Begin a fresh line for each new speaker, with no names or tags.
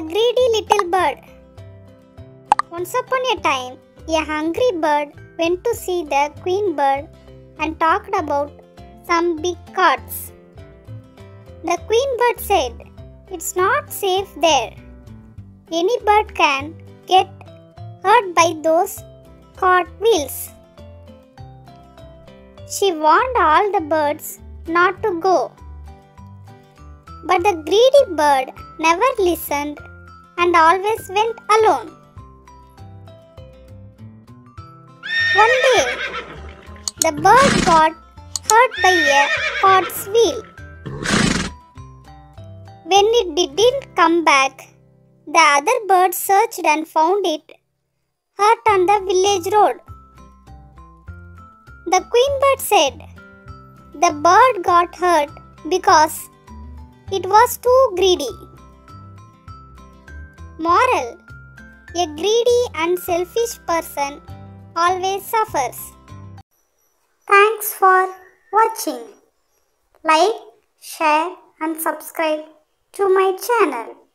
greedy little bird. Once upon a time, a hungry bird went to see the queen bird and talked about some big cards. The queen bird said, It's not safe there. Any bird can get hurt by those cart wheels. She warned all the birds not to go. But the greedy bird never listened and always went alone. One day, the bird got hurt by a cart's wheel. When it didn't come back, the other birds searched and found it hurt on the village road. The queen bird said, The bird got hurt because it was too greedy. Moral A greedy and selfish person always suffers. Thanks for watching. Like, share, and subscribe to my channel.